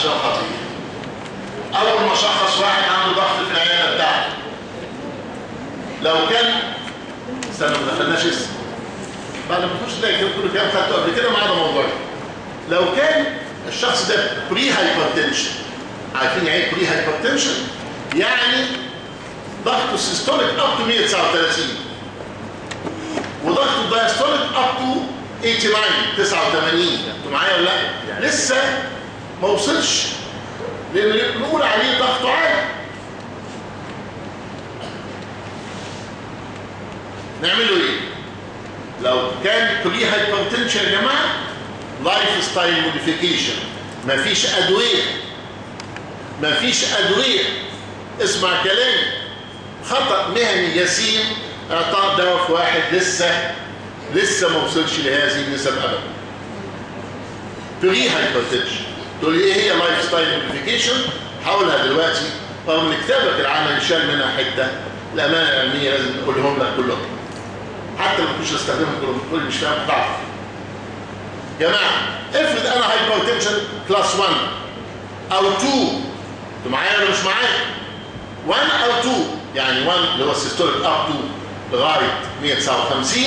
عشان خطير أول ما شخص واحد عنده ضغط في العيادة بتاعته. لو كان استنى ما دخلناش اسم. بعد ما تخش تلاقي كله كام خدته قبل كده ما عدا موضوعي. لو كان الشخص ده pre-hypertension عارفين يعني إيه pre-hypertension يعني ضغطه ال systolic up to 139 وضغط ال diastolic up to 89 89 أنتوا معايا ولا لأ؟ لسه ما وصلش. لأن نقول عليه ضغطه عالي. نعمله إيه؟ لو كان pre-hypertension يا جماعة lifestyle modification مفيش أدوية. مفيش أدوية. اسمع كلامي. خطأ مهني يسير إعطاء دواء في واحد لسه لسه ما وصلش لهذه النسب ابدا. pre-hypertension تقول لي إيه هي lifestyle modification هقولها دلوقتي رغم ان كتابك العمل شال منها حتة. الأمانة العلمية لازم اقولهم لك كلهم. حتى لو كنتش أستخدمهم كلهم تقول مش فاهم ضعف جماعة افرض أنا hypertension class 1 أو 2 أنتوا معايا ولا مش معايا؟ 1 أو 2 يعني 1 اللي هو ال systolic up to لغايه 159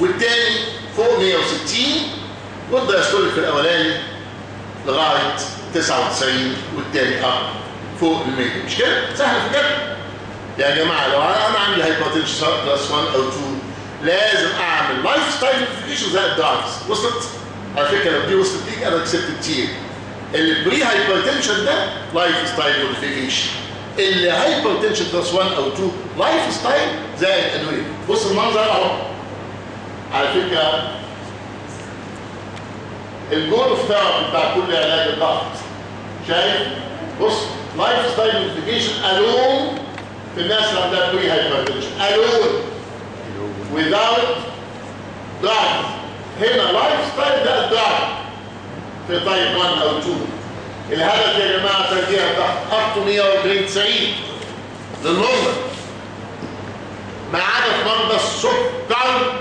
والتاني فوق 160 وال diastolic الأولاني لغاية 99 والتاني up. فوق ال 100 مش كده؟ سهل في كده. يا جماعة لو أنا عندي hypertension class 1 أو 2 لازم أعمل lifestyle modification زائد ال drugs وصلت؟ على فكرة لو دي وصلت ليك أنا كسبت كتير. ال pre-hypertension ده lifestyle modification اللي hypertension class 1 أو 2 lifestyle زائد ادويه بص المنظر أهو. على فكرة ال goal therapy بتاع كل علاج الضغط شايف؟ بص lifestyle modification alone في الناس اللي عندها pre-hypertension alone without drugs هنا lifestyle زائد ال drug في type 1 أو 2 الهدف يا جماعة ترجيع الضغط up to 140 90 لل normal ما عدا في مرضى السكر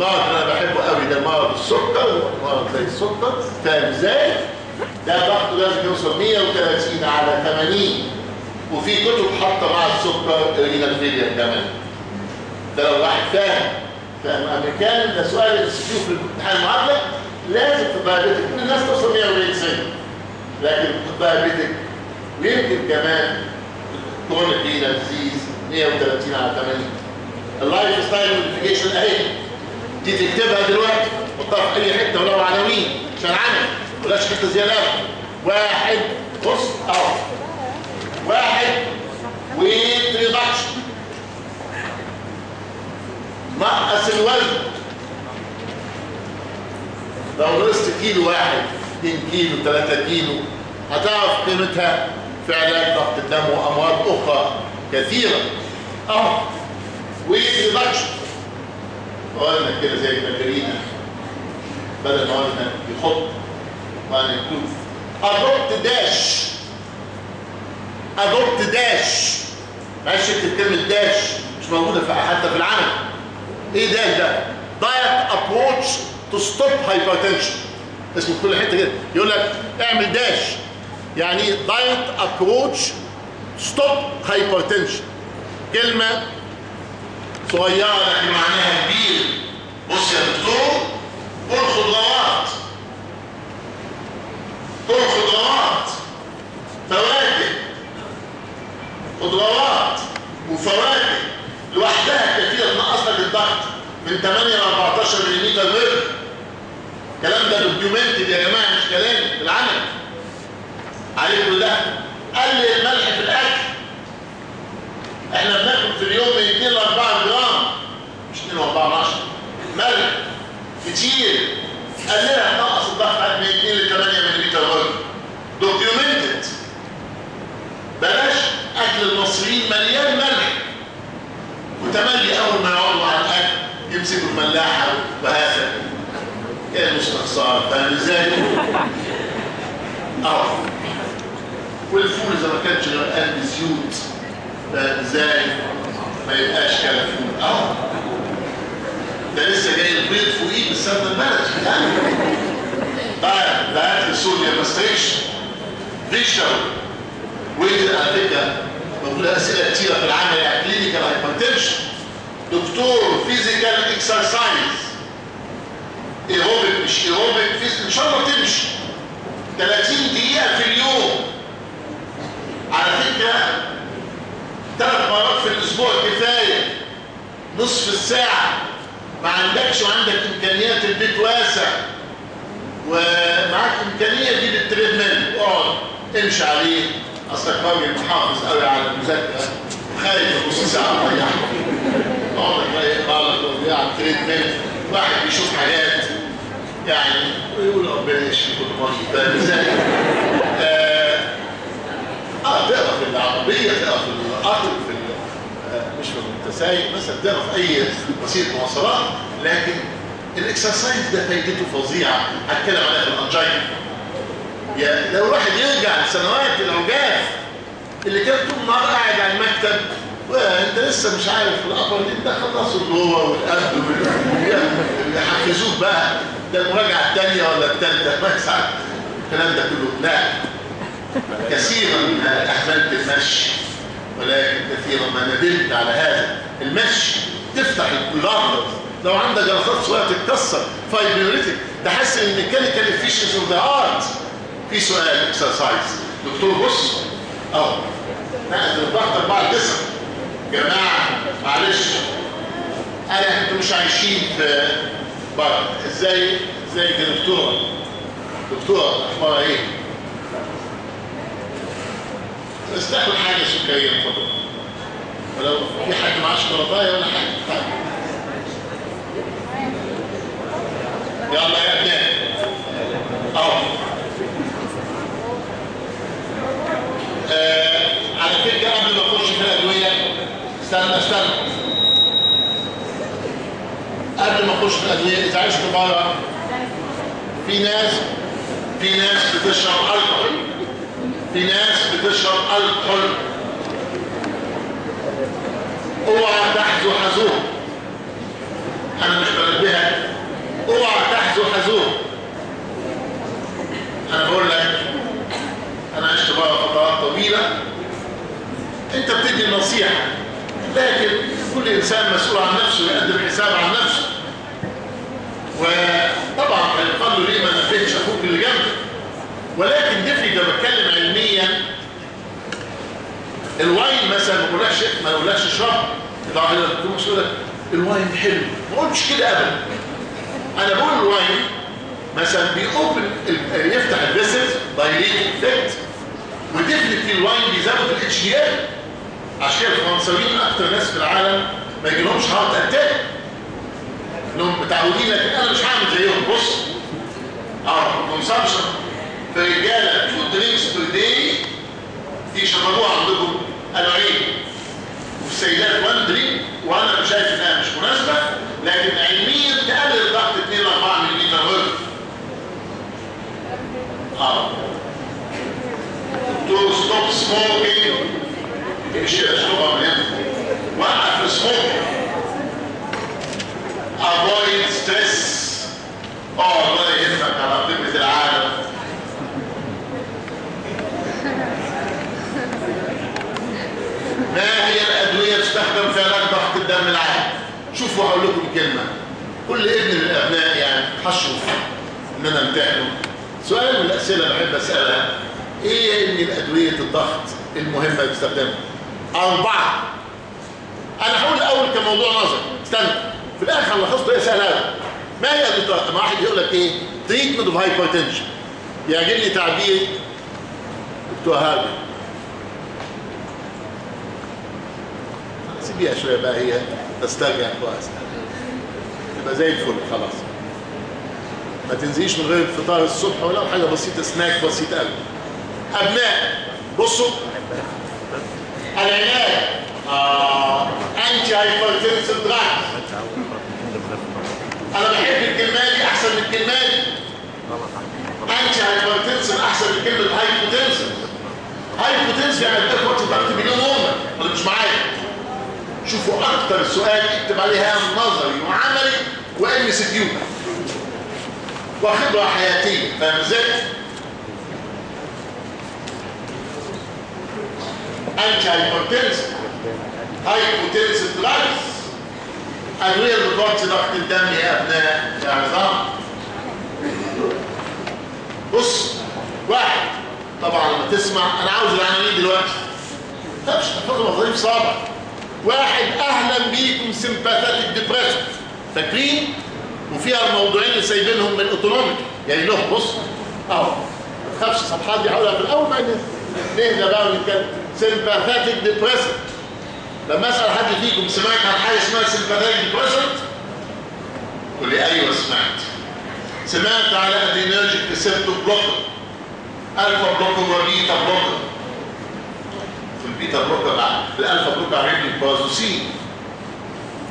المرض اللي أنا بحبه قوي ده مرض السكر مرض زي السكر فاهم إزاي؟ ده ضغطه لازم يوصل 130 على 80 وفي كتب حاطة مع السكر renal failure كمان. ده لو واحد فاهم فاهم أمريكان ده سؤال في الامتحان المعادلة لازم في ال diabetic كل الناس توصل 140 سنه لكن في ال diabetic ويمكن كمان chronic renal disease 130 على 80 ال lifestyle modification أهي. دي تكتبها دلوقتي حطها في أي حتة ولو عناوين عشان عمل ولاش حتة زياده واحد بص أهو. واحد weight reduction نقص الوزن. لو نقصت كيلو واحد 2 كيلو 3 كيلو هتعرف قيمتها؟ في علاج ضغط الدم وأمراض أخرى كثيرة. أهو. weight قلنا كده زي الباليرينا بدل ما قلنا يحط وأنا يكون. adopt DASH adopt DASH معلش اكتب كلمه DASH مش موجودة في حتى في العمل إيه DASH ده؟ diet approach to stop hypertension اسمه في كل حتة كده. يقول لك اعمل DASH يعني diet approach stop hypertension كلمة صغيرة لكن معناها كبير. بص يا دكتور كل خضروات كل خضروات فواكه. خضروات وفواكه. لوحدها كثيرة. تنقص لك الضغط من 8 ل 14 ملم متر الكلام ده دوكيومنتد يا جماعة مش كلامي بالعمل عليكم ده. قلل الملح في الأكل. إحنا بناكل في اليوم من 2 ل 4 جرام مش 2 و 4 10 ملح كتير قللها نقص الضغط عندك من 2 ل 8 ملم برضه documented بلاش أكل المصريين مليان ملح. وتملي أول ما يقعدوا على الأكل يمسكوا الملاحة وهذا. كان مستخسر فاهم إزاي؟ آه والفول إذا ما كانش غرقان بزيوت فاهم إزاي؟ ما يبقاش كده فول آه ده لسه جاي البيض فوقيه بالسمنة البلدي. يعني طيب ده اكل سوريا ماستريشن فيشر ويجد على فكرة بقول أسئلة كتيرة في العمل كلينيكال هايبرتنشن دكتور فيزيكال اكسرسايز ايروبيك مش ايروبيك فيزيكال إن شاء الله تمشي 30 دقيقة في اليوم. على فكرة ثلاث مرات في الأسبوع كفاية. نصف الساعة. ما عندكش وعندك إمكانيات البيت واسع ومعاك إمكانية جيب ال treadmill اقعد امشي عليه. أصلك راجل محافظ قوي على المذاكرة. خايف نص ساعه تريح اقعد يقرأ لك ويقع على ال treadmill. واحد بيشوف حاجات يعني ويقول ربنا يشفي كل فاهم إزاي؟ آه تقرأ في العربية تقرأ في القطر في مش انت سايق مثلا في أي وسيلة مواصلات لكن الإكسرسايز ده فايدته فظيعة. هتكلم عليها في الانجينا يا لو الواحد يرجع لسنوات العجاف اللي كان طول النهار قاعد على المكتب وأنت لسه مش عارف الأبر دي ده خلصوا اللغة والقلب وال- يحفزوك بقى. ده المراجعة الثانية ولا الثالثه ما الكلام ده كله لا كثيرا اهملت المشي. ولكن كثيرا ما ندمت على هذا. المشي تفتح الكولار لو عندك جلطات صغيرة تتكسر. فايبريتك تحس إن ميكانيكال افيشنسي اوف ذا ارت في سؤال اكسرسايز دكتور بص. أهو. نقل الضغط بعد تسعه جماعة معلش. أنا أنتوا مش عايشين في بره إزاي؟ إزاي دي دكتوره دكتوره اخبارها إيه؟ بس تاكل حاجة سكرية اتفضل ولو في حد معاه شوكولاته ولا حاجة. طيب يلا يا ابناء أهو. آه، على فكرة قبل ما أخش في الأدوية استنى استنى. قبل ما أخش في الأدوية إذا عشت بره في ناس في ناس بتشرب ألكحول. في ناس بتشرب ألكحول. اوعى تحزو حزوه أنا مش بنبهك اوعى تحزو حزوه أنا بقول لك أنا عشت بره فترات طويلة. أنت بتدي النصيحه لكن كل إنسان مسؤول عن نفسه ويقدم حساب عن نفسه. وطبعا هيقال له ليه ما نفذتش أخوك اللي جنبك ولكن دفني ده بتكلم علميا. الواين مثلا ما بقولكش ما بقولكش اشرب طبعا تكون مسؤولك ال wine حلو. ما قلتش كده ابدا. أنا بقول ال wine مثلا بي open يفتح ال vessels dilate effect و definitely في ال wine بيزود ال HDL عشان الفرنساويين أكتر ناس في العالم ما يجيلهمش heart attack إنهم متعودين لكن أنا مش هعمل زيهم. بص. آه consumption في رجاله two drinks per day دي شربوها عندكم نوعين والسيدات one drink وأنا مش شايف انها مش مناسبه لكن علميا تقلل الضغط 2 ل 4 ملم هرتز آه to stop smoking مش اشربها من هنا وقف ال smoking avoid stress آه الله يهمك على قمة العالم هي الأدوية الدم العالي؟ شوفوا هقول لكم كلمة. كل ابن من الأبناء يعني هشرف إن أنا أمتحنه. سؤال من الأسئلة بحب أسألها. إيه ان الأدوية الضغط المهمة باستخدامها أربعة. أنا هقول الأول كموضوع نظري. استنى. في الآخر هنلخصه هي سهله قوي ما هي البطاقه؟ ما واحد يقول لك إيه؟ treatment of hypertension يعجبني تعبير دكتور هاربي سيبيها شوية بقى هي تسترجع كويس. تبقى زي الفل خلاص. ما تنزيش من غير الفطار الصبح ولو حاجة بسيطة سناك بسيط قوي أبناء بصوا. العنايه. antihypertensive drugs أنا بحب الكلمة دي أحسن من الكلمة دي. antihypertensive أحسن من كلمة hypotensive hypotensive يعني ده وقت ضغط مليون normal ولا مش معايا. شوفوا أكتر السؤال اكتب عليها نظري وعملي و MCQ وخبرة حياتية. فاهم إزاي؟ antihypertensive hypotensive drugs ادويه بتوطي ضغط الدم يا ابناء يا عظام بص واحد. طبعا لما تسمع أنا عاوز العناوين دلوقتي. مش تحفظوا وظيف صعبة. واحد أهلا بيكم sympathetic depression فاكرين؟ وفيها الموضوعين اللي سايبينهم من ال autonomic يعني له بص أهو. ما تخافش الصفحات دي هقولها في الأول بعدين نهدى بقى ونتكلم. sympathetic depression لما أسأل حد فيكم سمعت عن حاجة اسمها sympathetic depression يقول لي أيوه سمعت. سمعت على adrenergic receptor blocker alpha blocker و beta blocker في ال beta blocker ال alpha blocker عجبني ال prazosin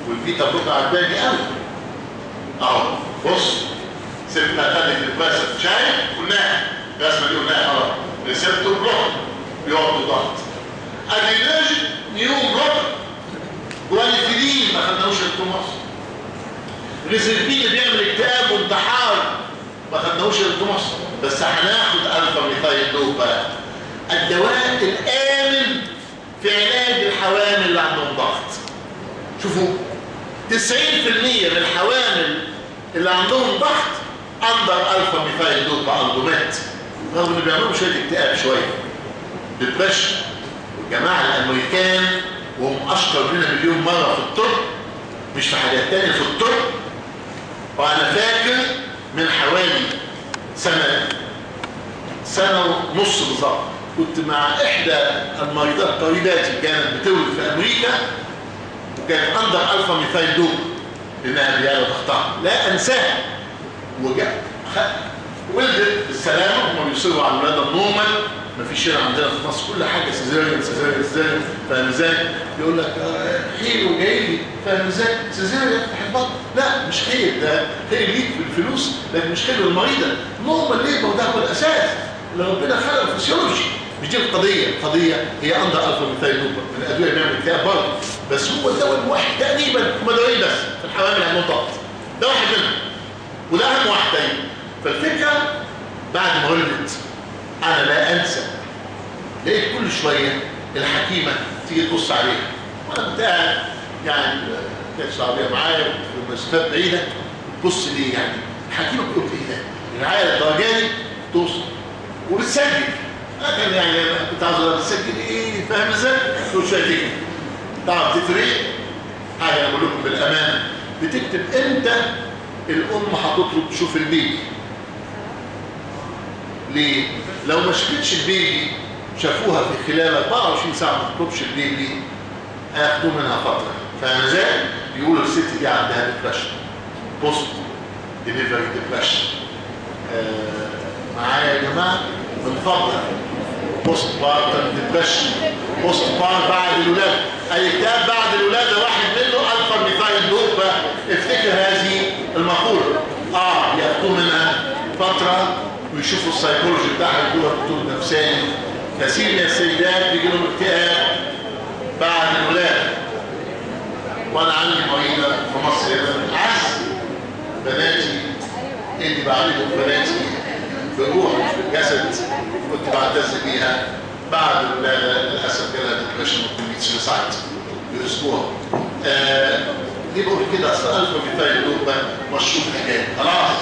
وال beta blocker عجباني قوي أهو. بص. sympathetic depression شايف؟ قلناها. الرسمة دي قلناها. آه receptor blocker بيقعد ضغط adrenergic neuron blocker guanethidine ما خدناهوش التوماس ريزربين اللي بيعمل اكتئاب وانتحار. ما خدناهوش التوماس بس هناخد alpha methyldopa بقى. الدواء الامن في علاج الحوامل اللي عندهم ضغط. شوفوا 90% من الحوامل اللي عندهم ضغط under alpha methyldopa Aldomet رغم إن بيعملوا شوية اكتئاب شوية. depression الجماعه الأمريكان وهم اشطر مننا مليون مرة في الطب مش في حاجات تانية في الطب. وأنا فاكر من حوالي سنة سنة ونص بالظبط. كنت مع إحدى المريضات طبيباتي كانت بتولد في أمريكا وكانت under alpha methyldopa لأنها بياله ضغطها لا أنساها وجاء ولدت بالسلامة هم بيصيروا على الولادة ال normal مفيش هنا عندنا في مصر كل حاجة cesarean cesarean cesarean فاهم إزاي؟ يقول لك آه خير وجاي لي فاهم إزاي؟ cesarean تفتح البطن لا مش خير ده خير ليك في الفلوس لكن مش خير للمريضة normal ليه؟ ما ده هو الأساس اللي ربنا خلق الفسيولوجي مش دي القضية. القضية هي ان ال alpha dopa من الادويه بيعمل اكتئاب برضه بس هو الدواء الواحد تقريبا. هم دوايين بس؟ في الحوامل ضغط ده واحد منهم. وده أهم واحد تاني. فالفكرة بعد ما ولدت أنا لا أنسى. لقيت كل شوية الحكيمة تيجي تبص عليها. وأنا كنت قاعد يعني كانت العربيه معايا في مسافات بعيدة. تبص لي يعني؟ الحكيمة بتقول إيه ده؟ الرعايه الدرجاني توصل وبتسجل كان يعني كنت عاوز بتسجل إيه فاهم إزاي؟ شوية تيجي تعرف تفرق حاجة أقول لكم بالامانه بتكتب إمتى الأم هتطلب تشوف البيبي. ليه؟ لو ما شافتش البيبي شافوها في خلال 24 ساعة ما تطلبش البيبي هياخدوا منها فترة. فاهم إزاي؟ بيقولوا الست دي عندها depression post delivery depression معايا يا جماعة من فضلك postpartum depression post par بعد الولادة. أي اكتئاب بعد الولادة واحد منه alpha methyldopa افتكر هذه المقولة. آه ياخدوا منها فترة ويشوفوا السيكولوجي بتاعها جوه الدكتور نفساني. كثير من السيدات بيجي لهم اكتئاب بعد الولادة. وأنا عندي مريضه في مصر هنا. عز بناتي. اللي بعالجهم بناتي. بروح الجسد كنت بعتز بيها. بعد للأسف جالها depression و committed suicide بأسبوع. آه دي بقول كده؟ أصل alpha methyldopa مشروط الحكاية خلاص.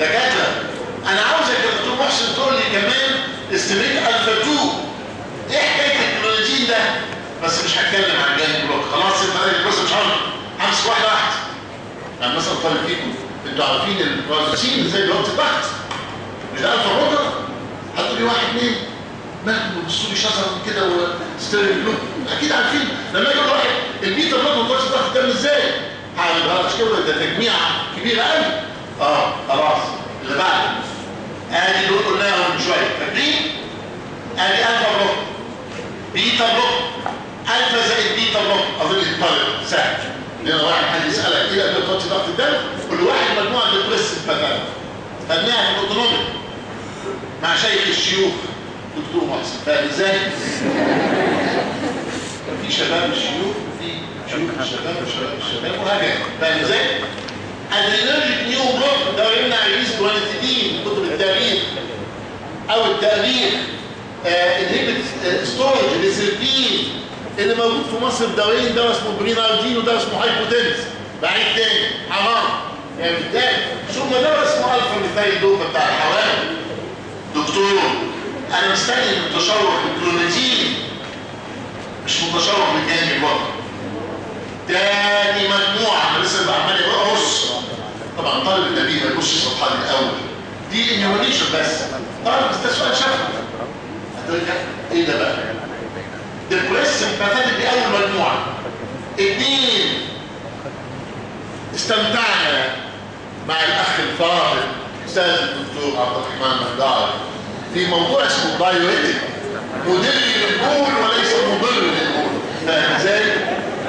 دكاترة أنا عاوزك يا دكتور محسن تقول لي كمان stimulate alpha 2 إيه حكاية الكلونيزين ده بس مش هتكلم عن ganglion block خلاص يبقى بص مش عارف. همسك واحدة واحدة. يعني مثلا طالب فيكم. أنتوا عارفين البرازيل إزاي بيوطي الضغط مش الفا روتر هتقول لي واحد اثنين مهما بصوا لي شجره كده وستيرن بلوك أكيد عارفين. لما يقول واحد بلوك ما بيوطيش الضغط ده إزاي؟ هعملها لك كده ده تجميع كبيرة قوي آه خلاص. اللي بعده. آدي دول قلناهم من شوية. فاكرين آدي الفا بلوك beta block alpha زائد beta block أظن الطالب سهل. لأن واحد حد يسألك إيه قبل توطي ضغط الدم كل واحد مجموعة depressive مثلا. في ال autonomic مع شيخ الشيوخ دكتور محسن فاهم إزاي؟ في شباب الشيوخ وفي شيوخ الشباب وشباب الشباب وهكذا فاهم إزاي؟ ال adrenergic neuron block ده يمنع release guanethidine كتب التاريخ أو التاريخ انهبت ستورج ريزرفين اللي موجود في مصر دوايين دواء اسمه بريناردين ودواء اسمه هايبوتنس بعيد تاني حرام يعني بالتالي ثم دواء دوبا بتاع الحوامل دكتور أنا مستني من تشوق الكلونيزين مش متشوق ميكاني برضه. تاني مجموعة أنا لسه بعمل بقص طبعا طالب النبي ما يبصش الصفحه دي الأول دي animation بس. طالب بس ده سؤال شفوي. هترجع إيه ده بقى؟ depressant sympathetic دي أول مجموعة. اثنين استمتعنا مع الأخ الفاضل. أستاذ الدكتور عبد الرحمن مهدار في موضوع اسمه diuretic مدر للبول وليس مضر للبول فاهم إزاي؟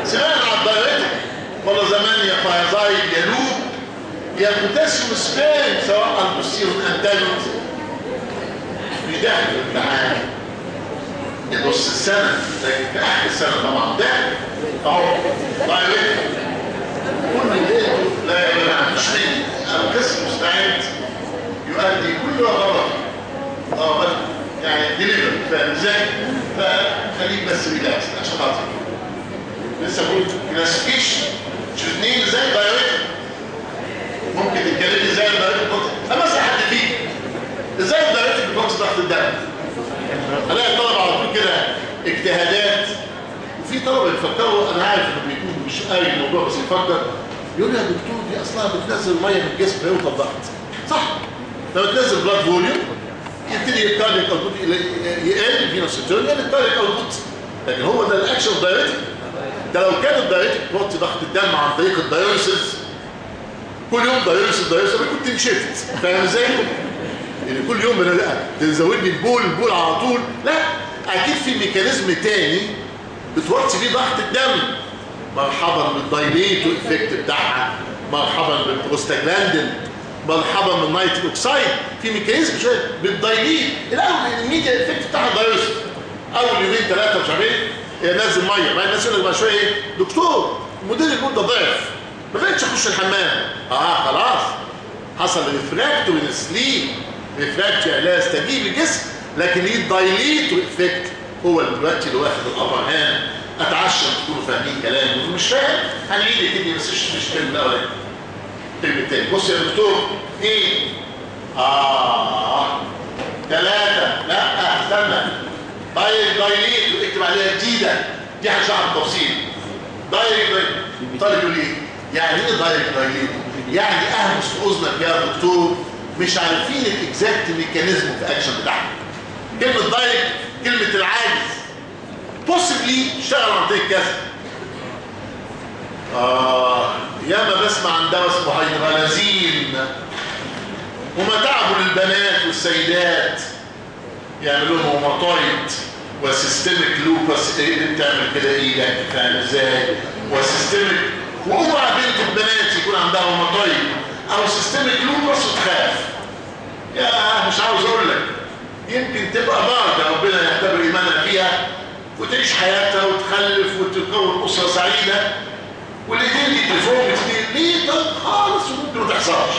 سمعنا عن الدايوريتك والله زمان يا فايزايد يا لوب يا بوتاسيوم سبيرم سواء البوستيرون مش داخل الامتحان. نص السنة. لكن في آخر السنة طبعا. ده أهو دايركت كل اللي لا يا جماعة مش مني القسم مستعد. يؤدي كل غلط آه بس يعني ديليفر فاهم إزاي؟ فخليك بس relax عشان خاطر. لسه بقول classification شوف اثنين إزاي diuretic ممكن تتكلمي إزاي ال diuretic اما اسال حد فيك إزاي ال diuretic بتوطي ضغط الدم؟ الاقي الطلبه على طول كده اجتهادات. وفي طلبة يفكروا أنا عارف إنه بيكون مش قاري الموضوع بس يفكر. يقول يا دكتور دي أصلها بتنزل مية من الجسم فيوطى الضغط. لما تنزل blood volume يبتدي ال cardiac output يقل ال venous return ال cardiac output لكن هو ده ال action diuretic ده لو كان ال diuretic توطي ضغط الدم عن طريق ال diuresis كل يوم diuresis diuresis أنا كنت مشيت. فاهم إزاي؟ يعني كل يوم تزودني البول البول على طول. لا أكيد في mechanism تاني بتوطي بيه ضغط الدم. مرحبا بال dilator effect بتاعها مرحبا بالبروستاجلاندين. مرحبا بال nitric oxide. في mechanism شوية بال dilate الأول ال immediate effect بتاعها diuresis. أول يومين ثلاثة مش عارف إيه. نزل مية. بعد الناس يقول لك بعد شوية إيه. دكتور مدر البول ده ضعف. ما بقتش أخش الحمام. آه خلاص. حصل refractory والسليب refractory لا يستجيب الجسم لكن ليه dilator effect هو دلوقتي اللي واخد ال upper hand اتعشم تكونوا فاهمين كلامي. مش فاهم. هنعيد الدنيا بس مش مش ال term الاولاني ال term الثاني بص يا دكتور إيه آه ثلاثة لا استنى. direct dilator اكتب عليها جديدة دي هنشرحها بالتفصيل direct dilator طالب يقول إيه؟ يعني إيه direct dilator؟ يعني اهمس في اذنك يا دكتور مش عارفين ال exact mechanism of action بتاعها كلمة دايركت كلمة العاجز. بوسبلي اشتغل عن طريق كذا. آه ياما بسمع عن دواء اسمه هيدرالازين وما تعبوا للبنات والسيدات. يعملوا لهم هوماتويد وسيستميك لوبس إيه اللي بتعمل كده؟ إيدك فاهم إزاي؟ وسيستميك واوعى بنت البنات يكون عندها هوماتويد أو سيستميك لوبس وتخاف. يا مش عاوز أقول لك يمكن تبقى بركه ربنا يعتبر ايمانها فيها وتعيش حياتها وتخلف وتكون أسرة سعيدة. والاثنين دي ديفورميتي ليه طب خالص وممكن ما تحصلش.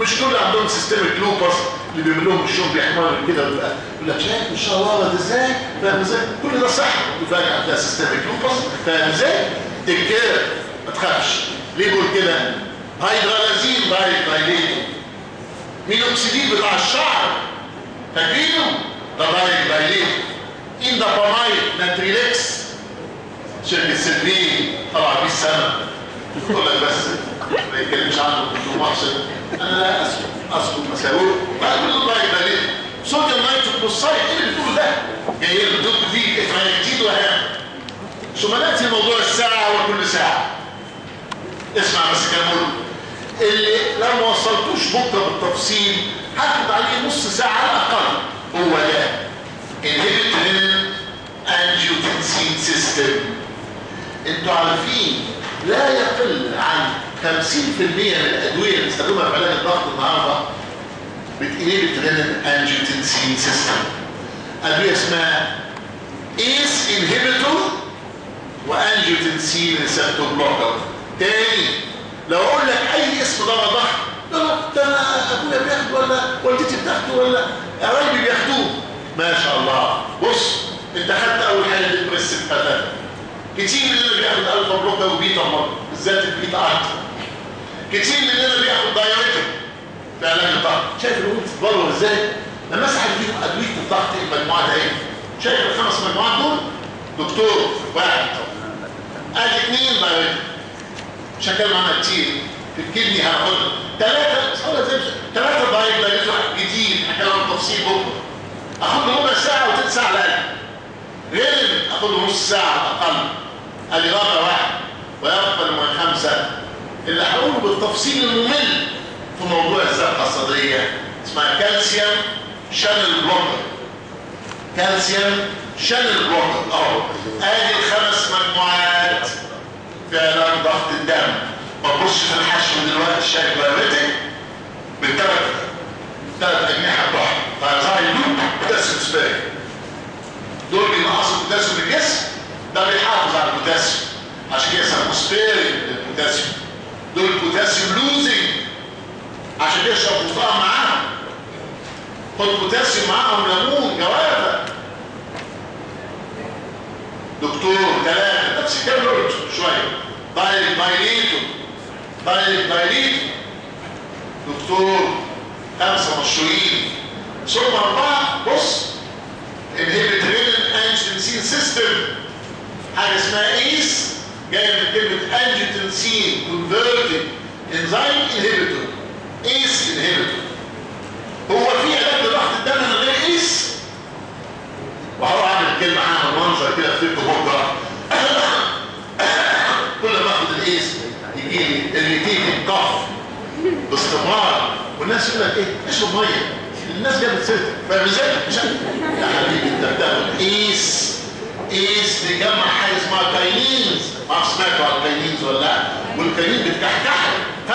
مش كل عندهم سيستميك لوبس اللي بيعمل لهم الشغل بيحمل كده يقول لك شايف مش الله ده إزاي؟ فاهم إزاي؟ كل ده صح. وفجاه هتلاقي سيستميك لوبس فاهم إزاي؟ تكير ما تخافش. ليه بقول كده؟ هيدرالازين دايكلايليتور مينوكسيديل بتاع الشعر؟ فاكرينه؟ ده دايكلايليتور اندابامايد ناتريلكس. شركه سلمين طبعا في السنة تقول لك بس ما يتكلمش عنه بدون مقصد أنا لا أسكت أسكت مساوئ بقول له دايكلايليتور صوديوم نايتروكلوسايد إيه اللي بتقوله ده؟ جاي له فيه افعال جديد وهام. ثم نأتي موضوع الساعة وكل ساعة. اسمع بس كلام اللي لو ما وصلتوش بكرة بالتفصيل هاخد عليه نص ساعة على الأقل. هو ده. inhibit renin angiotensin system أنتوا عارفين لا يقل عن 50% من الأدوية اللي بنستخدمها في علاج الضغط النهارده بت inhibit renin angiotensin system. أدوية اسمها ACE inhibitor و angiotensin receptor blocker. تاني لو أقول لك أي اسم ضغط ضغط ده أنا أبويا بياخد ولا والدتي بتاخده ولا قرايبي بياخدوه. ما شاء الله. بص أنت خدت أول حاجة depressive فتاه كتير مننا بياخد alpha blocker و beta مرة بالذات البيتا أكتر كتير مننا بياخد diuretic في علاج الضغط شايف الأمور بتتبلور إزاي؟ لما اسحب فيهم ادويه الضغط المجموعة اهي شايف الخمس مجموعات دول؟ دكتور واحد. ادي اثنين دايوريتك شكل معنا كتير. في الكدني هناخد ثلاثة صورة زي ثلاثة ضايق دايريتور جديد هكلام تفصيل بكرة. أخد له ربع ساعة وثلث ساعة أقل غير أخد نص ساعة أقل رابع واحد ويقبل من خمسة. اللي هقوله بالتفصيل الممل في موضوع الذبحة الصدرية اسمها calcium channel blocker calcium channel blocker أهو. آدي الخمس مجموعات في علاج ضغط الدم. ما تبصش في الحشو دلوقتي شايف diuretic بالثلاث ثلاث أجنحة بتوعها thiazide loop potassium sparing دول بينقصوا البوتاسيوم في الجسم. ده بيحافظ على البوتاسيوم عشان كده يسموه sparing للبوتاسيوم دول potassium losing عشان كده اشرب برتقال معاهم خد بوتاسيوم معاهم ليمون جوافه دكتور ثلاثة نفس الكلام اللي قلته شوية direct dilator direct dilator دكتور خمسة مشهورين ثم أربعة بص inhibit renin angiotensin system حاجة اسمها ACE جاية من كلمة angiotensin converting enzyme inhibitor ACE inhibitor هو في علاج لضغط الدم من غير ACE وهروح اعمل كلمه عنها منظر كده افتكره بكرة. كل ما اخد ال ACE يجي لي ال irritating cough باستمرار. والناس يقول لك إيه؟ اشرب ميه الناس جابت سيرتك فاهم إزاي؟ مش يا حبيبي إنت بتاخد ACE ACE بيجمع حاجة اسمها kinins ما أعرفش سمعتوا عن ال kinins ولا لا؟ وال kinin بتكحكح. 5%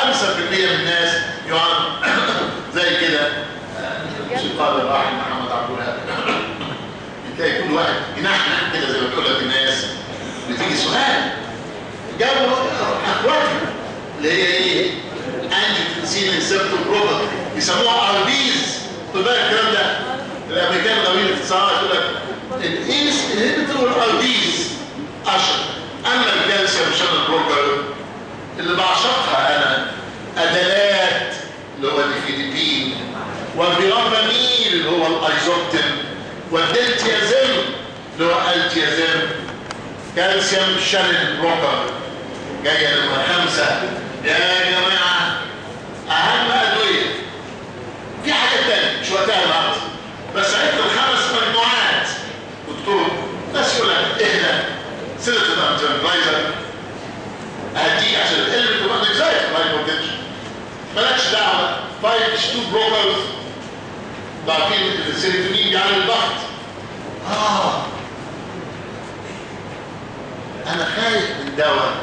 من الناس يقعد زي كده. موسيقار الراحل محمد عبد الوهاب. تلاقي كل واحد ينحنح كده زي ما بتقول لك الناس. بتيجي سؤال جابوا أخواتي. اللي هي إيه؟ angiotensin receptor blocker يسموها ARBs خد بالك الكلام ده؟ الأمريكان غاويين الاختصارات يقول لك ال ACE inhibitor وال ARB اشهر أما ال calcium channel blocker اللي بعشقها أنا Adalat اللي هو ال nifedipine وال verapamil اللي هو ال Isoptin والدلتيازم اللي هو التيازم كالسيوم شانل بلوكر جاية نمره خمسة. يا جماعة أهم أدوية. في حاجات تانية مش وقتها النهارده بس عرفت الخمس مجموعات. دكتور ناس يقول لك إهدى. سيره الانترنلايزر هديك عشان القلب تبقى انكزايتي هايبوتنشن مالكش دعوة. 5 اتش 2 بلوكرز ضعفين السيروتونين بيعمل الضغط آه. أنا خايف من دواء.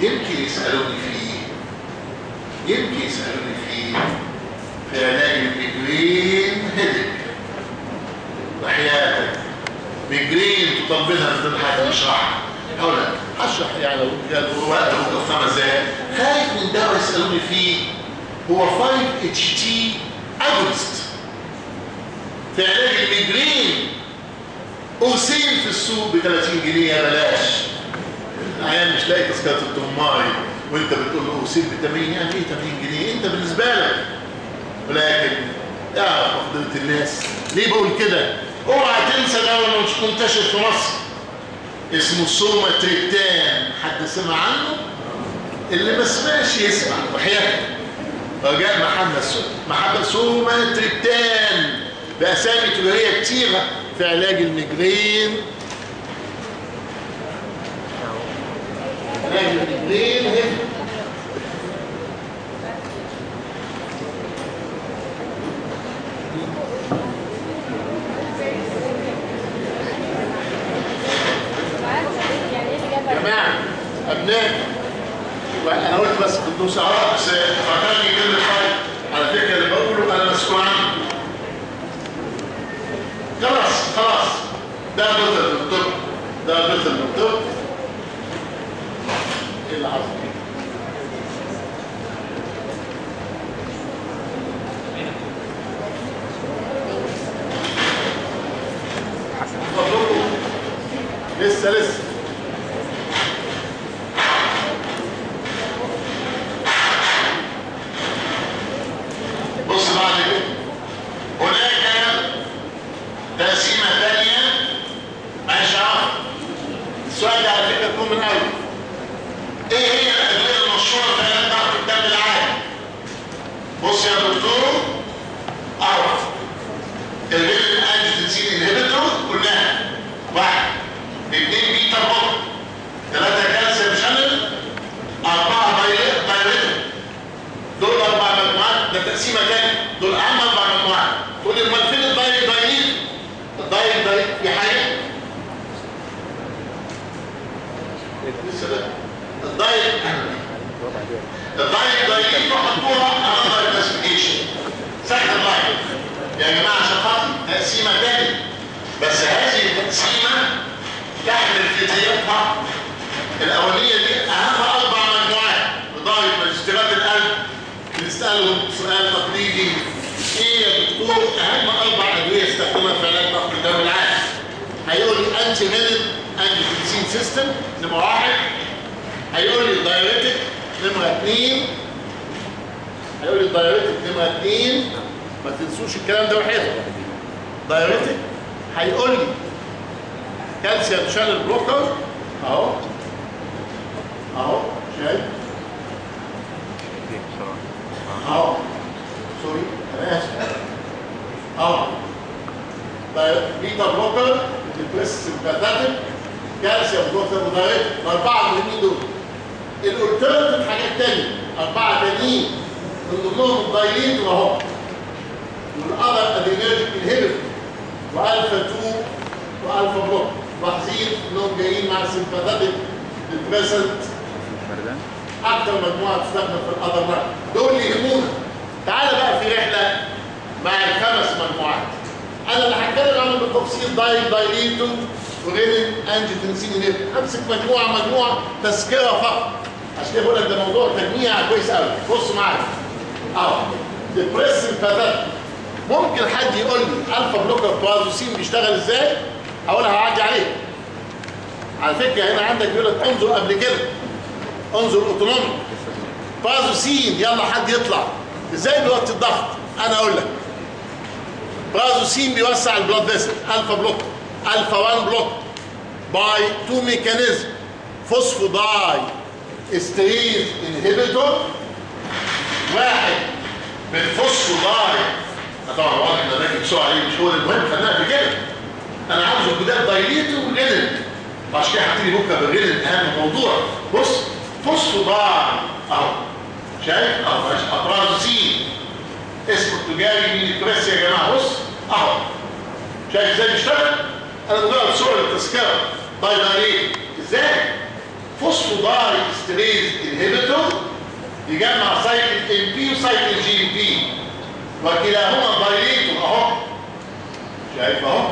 يمكن يسألوني فيه. يمكن يسألوني فيه في علاج الميجرين هيدك وحياتك تطبلها في الحاجة اشرحها هقول لك هشرح يعني لو وقت ممكن خمس دقايق خايف من دواء يسألوني فيه هو 5 HT agonist في علاج ال migraine. قوسين في السوق ب 30 جنيه يا بلاش. العيال مش لاقي تذكرة الطماي وأنت بتقول له سيب ب 80 يعني إيه 80 جنيه؟ أنت بالنسبة لك. ولكن اعرف مقدرة الناس ليه بقول كده؟ اوعى تنسى مش منتشر في مصر. اسمه سوما تريبتان حد سمع عنه؟ اللي ما سمعش يسمع. وحياتك رجاء محمد سوما محمد سوما تريبتان بأسامي تجارية كتيرة في علاج ال migraine علاج ال migraine هنا جماعة أبناء وأنا قلت بس قدوس عرب بس فكرني كلمة حاجة على فكرة اللي بقوله أنا مسكون عنه خلاص خلاص. ده بطل من الطب. ده بطل من الطب. إيه اللي فضلكم لسه لسه بص بعد كده هناك تقسيمة ثانية ماشي عارف السؤال ده على فكرة تكون من أول إيه هي الأدوية المشهورة في علاج ضغط الدم العالي؟ بص يا دكتور أعرف ال renin angiotensin inhibitor كلها واحد اثنين beta blocker ثلاثة calcium channel أربعة diuretic دول أربع مجموعات ده تقسيمة تانية دول أهم أربع مجموعات تقول لي أمال فين ال direct dilator؟ ال direct dilator في حاجة لسه ده ال direct ال direct dilator وحطوها another classification second line يا جماعة عشان خاطر تقسيمة تانية بس هذه التقسيمة تحمل في طياتها الأولية دي أهم أربع مجموعات لدرجة ماجستيرات القلب بنسألهم سؤال تقليدي إيه يا دكتور اهم أربع ادويه استخدمها في علاج ضغط الدم العالي renin angiotensin system نمره واحد هيقول لي diuretic نمره اثنين هيقول لي diuretic نمره اثنين ما تنسوش الكلام ده وحيده diuretic هيقول لي calcium channel blocker اهو اهو شايف اهو sorry أنا اسف آه طيب beta blocker depress sympathetic calcium blocker و direct الاربعه المهمين دول. ال alternative حاجات تانية أربعة تانيين. من ضمنهم ال dilator اهو وال other adrenergic inhibitor و alpha 2 و alpha block لاحظين إنهم جايين مع ال sympathetic depressant أكتر مجموعة تستخدم في ال other. دول اللي يهمونا. تعال بقى في رحلة مع الخمس مجموعات. أنا اللي هتكلم عنهم بالتفصيل دايل دايليتو ورينين انجيوتنسين انهبيتور امسك مجموعة مجموعة تذكرة فقط. عشان كده بقول لك ده موضوع تجميع كويس قوي بص معايا. أهو. ديبريس الفاتات ممكن حد يقول لي الفا بلوكر بازوسين بيشتغل إزاي؟ هقولها هعدي عليه على فكرة هنا عندك بيقول لك انظر قبل كده. انظر autonomic. prazosin يلا حد يطلع. إزاي بيوطي الضغط؟ أنا أقول لك. prazosin بيوسع ال blood vessel alpha block alpha 1 block by two mechanism phosphodiesterase inhibitor واحد بال phosphodi طبعا واضح إن أنا بسرعة عليه مش هو المهم خلينا في كده أنا عاوز الجداد dilator و renin. عشان كده هبتدي بكرة بالجنن أهم موضوع. بص phosphodi أهو. شايف؟ أهو ماشي. prazosin اسمه التجاري Minipress يا جماعة. بص أهو. شايف إزاي بيشتغل؟ أنا مجرد صور التذكره طيب عليه إزاي؟ phosphodiesterase inhibitor يجمع cyclic AMP و cyclic GMP. وكلاهما dilator أهو. شايف أهو.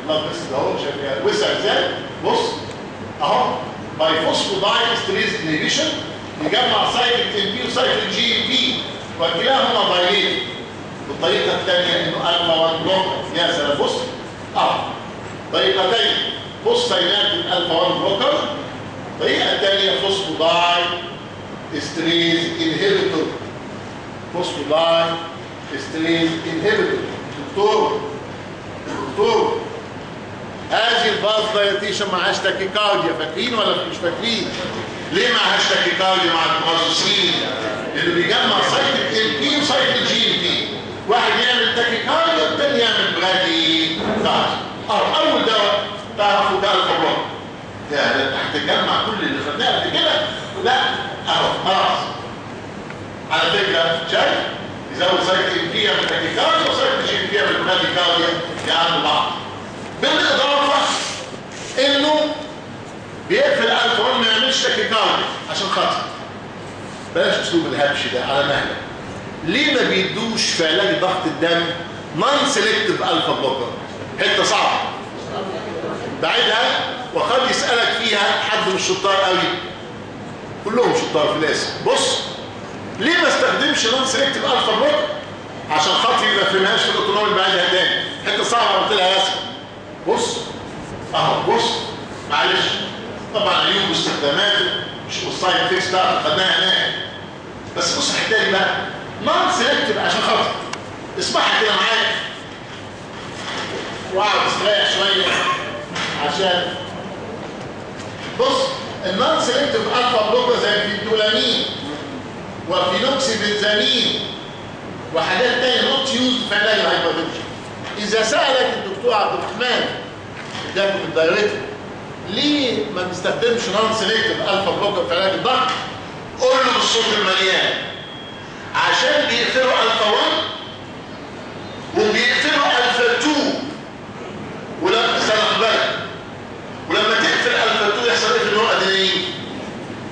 ال blood vessel أهو. شايف وسع إزاي؟ بص. أهو. by phosphodiesterase inhibition يجمع cyclic AMP و cyclic GMP. وكلاهما dilator والطريقة الثانية إنه الفا 1 blocker بص. اهو طريقتين بص سينات الالفا 1 blocker الطريقة الثانية phosphodiesterase inhibitor فوسفوداي استريز انهبيتور دكتور دكتور هذه الفاز دايتيشن معهاش تاكيكارديا فاكرين ولا مش فاكرين؟ ليه معهاش تاكيكارديا مع التخصصين اللي بيجمع سايكل ال بي واحد يعمل تاكيكارديا والتاني يعمل كارديا آه أول دواء تعرفوا ده يعني انت هتجمع كل اللي خدناه. قبل كده؟ لا. أهو خلاص. على فكرة شايف؟ يزود cyclic AMP يعمل tachycardia و cyclic GMP يعمل bradycardia يعملوا بعض. بالإضافة إنه بيقفل 1 ما يعملش tachycardia عشان خاطر. بلاش اسلوب الهبش ده على مهلك. ليه ما بيدوش في علاج ضغط الدم non selective alpha blocker حتة صعبة. بعيدها وقد يسألك فيها حد من الشطار قوي. كلهم شطار في الاسم بص ليه ما استخدمش non selective alpha blocker عشان خاطر ما فهمهاش في ال autonomic بعيدها تاني. حتة صعبة قلت لها رسم بص أهو بص معلش. طبعا عيوب استخداماته مش وال side effects بتاعته خدناها هناك. بس بص دي بقى. non selective عشان خاطر اسمعها كده معايا. واقعد استريح شوية. عشان. بص ال non selective alpha blocker زي ال phentolamine و phenoxybenzamine وحاجات تانية not used في علاج ال hypertension إذا سألك الدكتور عبد الرحمن إداكم ال direct ليه ما بنستخدمش non selective alpha blocker في علاج الضغط قول له بالصوت المليان. عشان بيقفلوا الفا 1 وبيقفلوا الفا 2 ولما بالك ولما تقفل الفا 2 يحصل إيه في النوع ادرينالين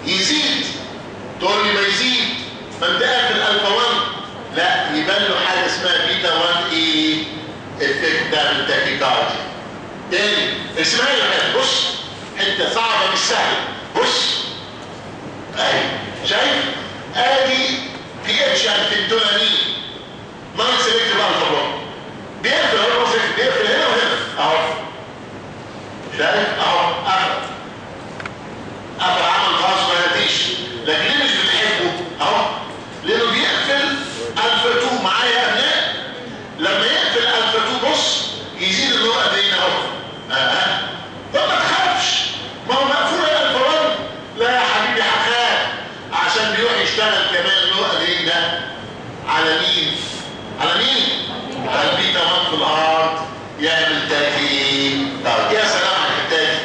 يزيد. تقول لي ما يزيد ما انت قافل الفا 1 لا يبان له حاجة اسمها بيتا 1 إيه effect ده من tachycardia تاني اسمعي يا بص حتة صعبة مش سهلة. بص أهي شايف؟ آدي بي اتش يعني في الدولامين نون سيلكتيف الفا بلوك بيقفل هو بيقفل هنا وهنا. أهو. شايف؟ أهو. قفل قفل عمل خاص ما لكن ليه مش بتحبه اهو لأنه بيقفل الفا 2 معايا هناك لما يقفل الفا 2 بص يزيد اللي هو قدين اهو آه طب ما تخافش ما هو مقفول الفا 1 لا يا حبيبي هخاف عشان بيروح يشتغل كمان اللي هو قدين ده على مين على مين على البيتا 1 في ال heart. يعمل tachy طب يا سلام على ال tachy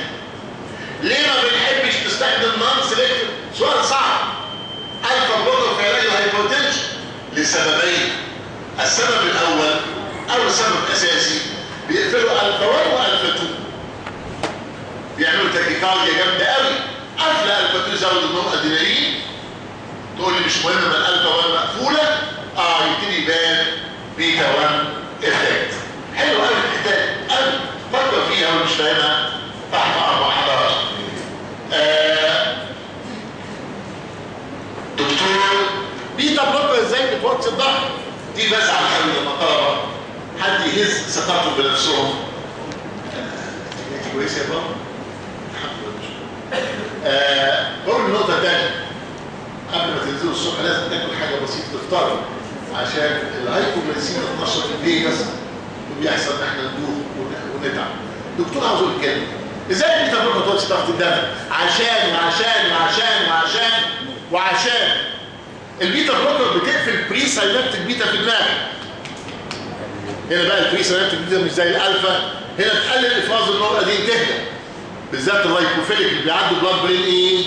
ليه ما بنحبش نستخدم non selective سؤال صعب. alpha blocker في علاج ال hypertension لسببين. السبب الأول أو سبب أساسي بيقفلوا الفا 1 والفا 2 بيعملوا tachycardia جامدة قوي. قفله الفا 2 زود النوم أدرينالين. تقول لي مش مهم ما الالفا 1 مقفولة؟ آه يبتدي يبان بيتا 1 effect. حلو قوي الحكاية قوي فكر فيها ومش فاهمها تحت أربع حضارات آه دكتور beta blocker إزاي بتوطي الضغط دي بزعل قوي لما طلبه حد يهز ثقتهم بنفسهم كويس يا بابا آه بقول النقطه الثانية قبل ما تنزلوا الصبح لازم تاكل حاجة بسيطه تفطروا عشان ال hypoglycemia تنشط ال vagus وبيحصل إن إحنا ندوخ ونتعب. دكتور عاوز أقول كلمة. إزاي إنت بتروح توطي ضغط الدم؟ عشان وعشان وعشان وعشان وعشان. ال beta blocker بتقفل presynaptic beta في دماغك. هنا بقى ال presynaptic beta مش زي الألفا. هنا تقلل افراز ال nor دي تهدى. بالذات ال lipophilic اللي بيعدوا blood brain إيه؟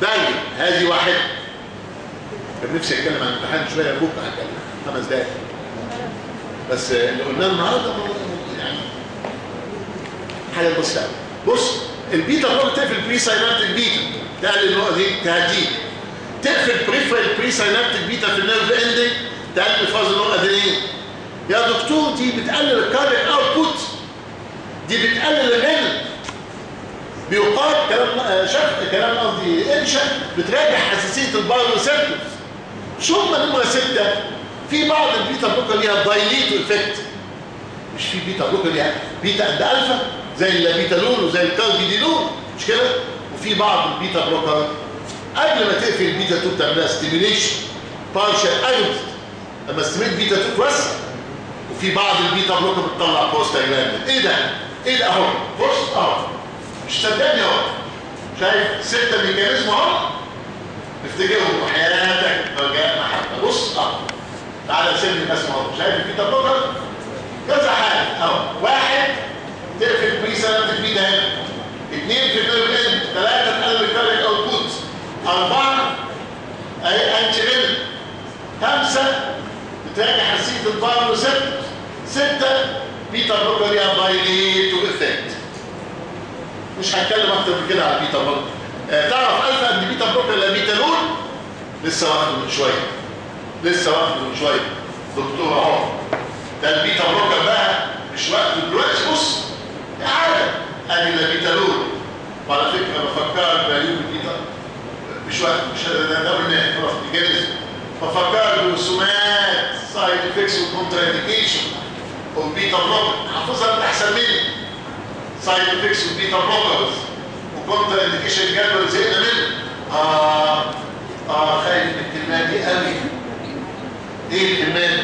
دايما هذه واحدة. كان نفسي أتكلم عن الامتحان شوية بكرة هتكلم. خمس دقايق. بس اللي قلناه النهارده يعني. حاجة قوي بص البيتا بلوك تقفل بري ساينابتيك بيتا تقلل النقطه دي تهديك تقفل بريفرال بري ساينابتيك بيتا في النيرف اندنج تقلل فاز النقطه دي إيه يا دكتور دي بتقلل الكاردياك اوتبوت دي بتقلل الرنين بيقال كلام شف كلام قصدي انشا بتراجع حساسية البايوريسبتورز ثم نمره سته في بعض البيتا بلوكر ليها دايليتو افكت مش في beta blocker ليها. beta and alpha زي البيتالون وزي الكارديديلون مش كده؟ وفي بعض ال beta blocker قبل ما تقفل البيتا 2 بتعملها stimulation partial agonist لما stimulate beta 2 توسع وفي بعض ال beta blocker بتطلع بوست إيه ده؟ إيه ده أهو؟ بص أهو. مش صدقني أهو. شايف ستة mechanism أهو؟ افتكرهم. وحياتك. رجاء محبة. بص أهو. تعالى سيبني الاسم اهو شايف البيتا بلوكر كذا حاجة. أهو. واحد تقفل بري سنة بي ده هنا. اثنين في النيرف اند ثلاثة تقلل الكاريك اوتبوت أربعة أي أنتي خمسة بتراجع حساسية البار وستة ستة بيتا بلوكر ليها دايليت وإفكت. مش هتكلم أكتر من كده على البيتا بلوكر آه تعرف ألفا إن بيتا بلوكر لا بيتالون؟ لسه واخده من شوية. لسه واخده من شوية. دكتور أهو. ده ال beta blocker بقى مش وقت دلوقتي. بص تعالى. أدي لا بيتالون وعلى فكرة بفكرك بعيوب البيتا مش وقت مش ده ده قلنا خلاص نجلس ففكرك بالرسومات side effects و contraindication وال beta blocker حافظها انت أحسن مني. side effects وال beta blockers و contraindication جدول زهقنا منه. آه آه خايف من الكلمات دي قوي إيه الكلمات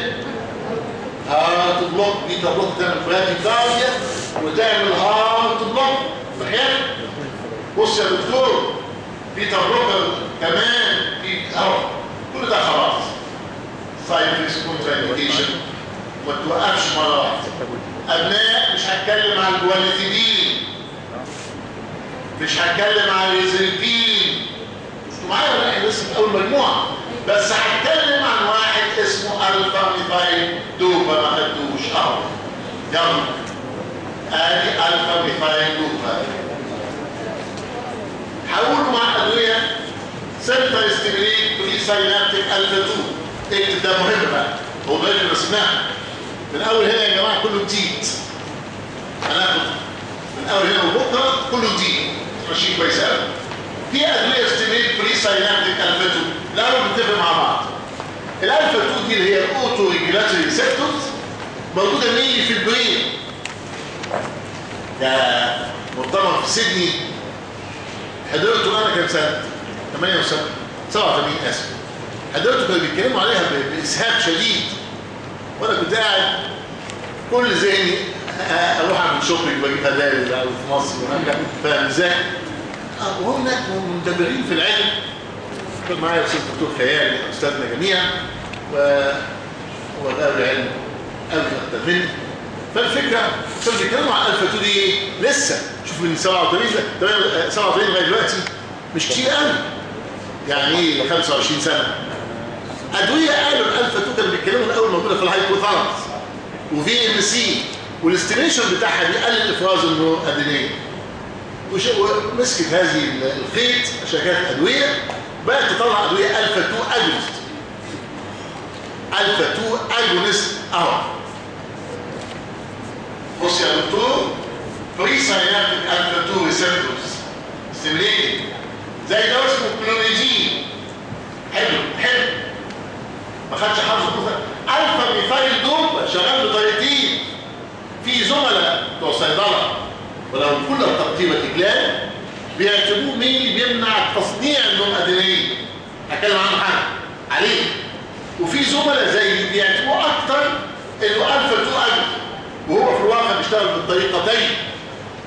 heart block beta block تعمل bradycardia وتعمل heart block بحياتك بص يا دكتور beta blocker كمان في اهو كل ده خلاص. side contraindication ما توقفش مرة واحدة. أبناء مش هتكلم عن ال guanethidine مش هتكلم عن الريزلتين أنتوا معايا ولا إحنا لسه في أول مجموعة؟ بس هتكلم عن ال alpha methyldopa ما خدتوش اهو يلا ادي alpha methyldopa هقول مع ادويه central stimulate presynaptic alpha 2 اكتب ده مهم بقى هو ده اللي من أول هنا يا جماعة كله جديد. هناخد من أول هنا وبكرة كله جديد. ماشيين كويس قوي في ادويه stimulate presynaptic alpha 2 الأول بنتفق مع بعض. الالفا 2 دي اللي هي ال autoregulatory receptors موجودة مين في ال brain. ده مؤتمر في سيدني. حضرته أنا كام سنة؟ 78 87 آسف. حضرته كانوا بيتكلموا عليها بإسهاب شديد. وأنا كنت قاعد كل ذهني أروح أعمل shopping وأجيب هدايا في مصر وهناك فاهم إزاي؟ وهم هناك مندبرين في العلم. كان معايا أستاذ دكتور خيال أستاذنا جميعا و هو غاب العلم أكتر مني. فالفكرة كانوا بيتكلموا عن الفا 2 دي؟ لسه. شوف من 87 87 لغاية دلوقتي. مش كتير قوي. يعني إيه؟ 25 سنة. أدوية قالوا الالفا 2 كانوا بيتكلموا الأول موجوده في ال hypothalamus و VMC. وال stimulation بتاعها بيقلل إفراز النور ادينين ومسكت هذه الخيط شركات أدوية. بقت تطلع أدوية الفا 2 agonist alpha 2 agonist أهو. بص يا دكتور بري ساينابتيك الفا 2 ريسبتورز ستيميليتنج زي ده اسمه كلونيجين حلو حلو. ما خدش حافظ الفا ميثايل دوب شغال بطريقتين. في زملاء بتوع صيدلة ولو كل التقطيب الاجلال بيعتبروه مين؟ اللي بيمنع تصنيع النوم ادينيه هتكلم عنه حاجة. عليه وفي زملاء زي بيعتبروه أكتر إنه الفا 2 agonist وهو في الواقع بيشتغل بالطريقتين.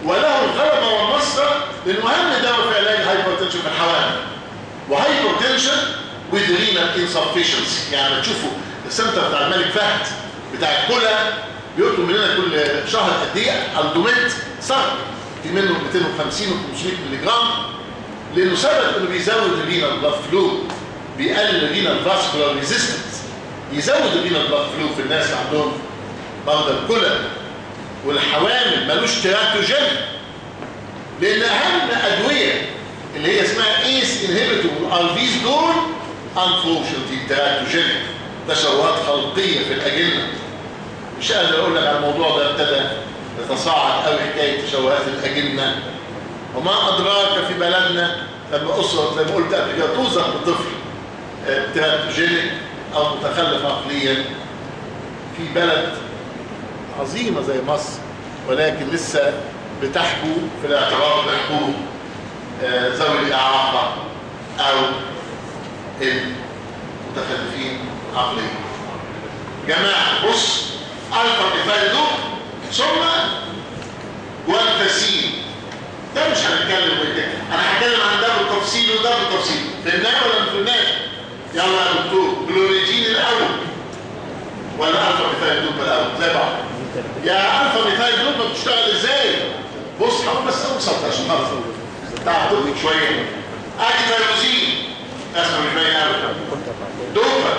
وله الغلبه والنصره لأنه أهم دواء في علاج ال hypertension في الحوامل و hypertension with renal insufficiency. يعني تشوفوا ال center بتاع الملك فهد بتاع الكلى بيطلب مننا كل شهر قد إيه Aldomet صار في منه 250 و 500 ملي جرام لأنه سبب انه بيزود ال renal blood flow بيقلل ال renal vascular resistance. يزود ال renal blood flow في الناس اللي عندهم مرضى الكلى والحوامل ملوش teratogenic لأن أهم أدوية اللي هي اسمها ACE inhibitor وال ARBs دول unfortunately teratogenic تشوهات خلقية في الاجنه مش قادر أقول لك على الموضوع ده ابتدى يتصاعد قوي حكاية تشوهات الأجنة. وما أدراك في بلدنا لما اسره زي ما قلت قبل كده توصف بطفل تيراتوجينيك أو متخلف عقليا. في بلد عظيمة زي مصر ولكن لسه بتحكو في الاعتراف بحقوق آه، ذوي الإعاقة أو المتخلفين عقليا. جماعة بص الفا مثال دول ثم والتسين ده مش هنتكلم كده. أنا هتكلم عن ده بالتفصيل وده بالتفصيل. فهمناه ولا ما فهمناش يلا يا دكتور. جلوريجين الأول. ولا ألفا مثال دوب الأول. زي بعض يا ألفا مثال دوب بتشتغل إزاي؟ بص حاول بس اوصل عشان خلاص تعطيك شوية. أدي فيروزين أسمع مش باين ابدا دوبا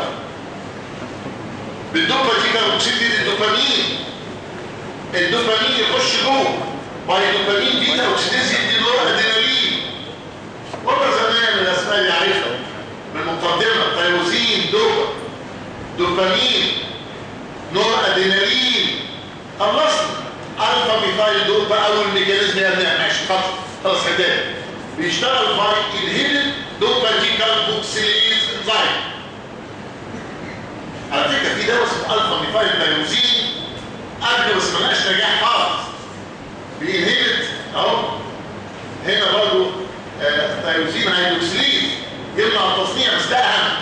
بالدوبا دي كان اكسيد الدوبامين. الدوبامين يخش جوه. باي دوبامين بيتا اوكسيديز يدي له أدرينالين. وما زمان الأسماء اللي عارفها. بالمقدمه تيروزين دوبا. دوبامين نور أدرينالين. خلصنا. ألفا ميثايل دوبا أول ميكانيزم يا ابني ماشي خلاص خلاص حداد بيشتغل باي انهيبت دوبا دي كاربوكسيليز انزايم على فكرة في دواء اسمه alpha methyl tyrosine قبل بس ملقاش نجاح خالص. بي inhibit أهو. هنا برضه tyrosine hydroxylase يمنع التصنيع بس ده أهم.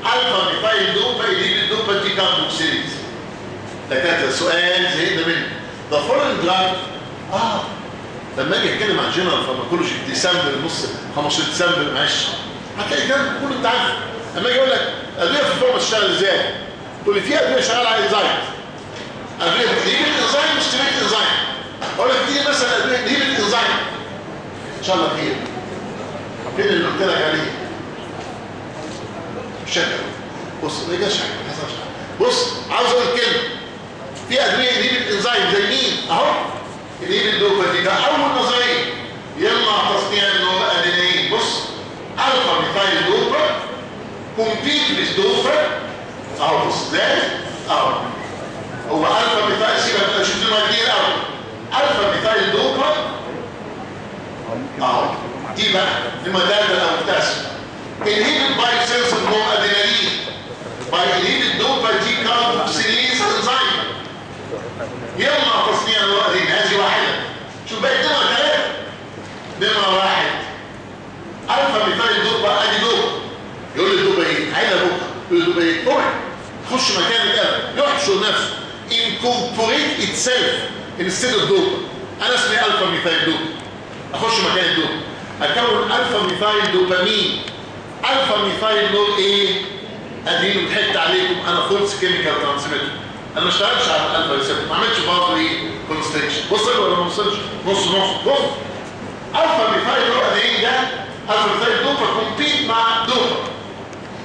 alpha methyldopa ي inhibit dopa decarboxylase ده سؤال زهقنا منه. ده foreign drug آه. لما أجي أتكلم عن general pharmacology ديسمبر نص 15 ديسمبر معلش. هتلاقي كلام كله أنت عارفه. لما أجي أقول لك ادويه في الفورمه تشتغل إزاي؟ تقول لي في ادويه شغاله على انزايم ادويه بتجيب الانزايم مش تريد انزايم أقول لك دي مثلا ادويه تجيب الانزايم إن شاء الله خير. فين اللي قلت لك عليه شكل بص ما جاش حاجة ما حصلش بص عاوز أقول كلمة. في ادويه تجيب الانزايم زي مين؟ أهو. الدوبا دي. ده أول نظرية. يمنع تصنيع النور ادينين بص ألفا ميثايل دوبا كومبيت بالدوبا أهو بص إزاي أهو. هو الفا ميثايل سيبك شوف لنا كتير قوي الفا ميثايل دوبا أهو. دي بقى المدادة أو التاسم inhibit by sense of noradrenaline by inhibit dopa G carboxylase enzyme يمنع تصنيع النورادرينالين هذه واحدة. شوف بقى؟ نمرة ثلاثة نمرة واحد. alpha methyldopa أدي دوبا يقول لي دوبا إيه؟ عايزة دوبا يقول لي دوبا إيه؟ اوعي خش مكان القلب يحشر نفسه incorporate itself instead of dopa أنا اسمي alpha methyldopa أخش مكان الدوبا أكون alpha methyl dopamine. alpha methyl nor إيه؟ اديله ضحكت عليكم. أنا false chemical transmitter أنا ما اشتغلتش على ال alpha receptor ما عملتش برضه إيه؟ constriction وصل ولا ما وصلش؟ نص نص بص alpha methyl noradrenaline ده alpha methyldopa compete مع دوبا.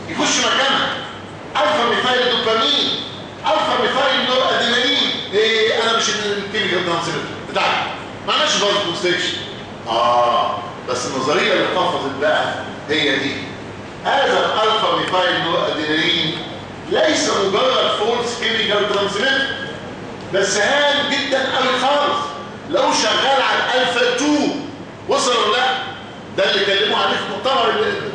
يخش مكانها. alpha methyl dopamine. alpha methyl noradrenaline إيه أنا مش ال chemical transmitter بتاعي ما عملش constriction آه بس النظرية اللي اتفضت بقى هي دي. هذا ال alpha methyl noradrenaline ليس مجرد false chemical transmitter بس هام جدا قوي خالص. لو شغال على الألفا 2 وصل لا ده اللي كلموا عليه في المؤتمر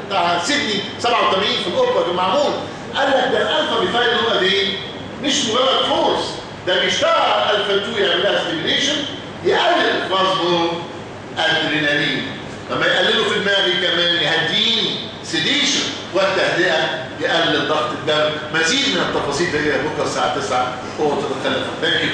بتاع سيدني 87 في الاوروبا كان معمول قال لك ده ال alpha methyl noradrenaline مش مجرد false ده بيشتغل الالفا 2 يعمل لها stimulation يقلل ال vasomotor أدرينالين. لما يقللوا في دماغي كمان يهديني sedation والتهدئة يقلل ضغط الدم. مزيد من التفاصيل دي بكرة الساعة 9 اوعى تتخلف. Thank you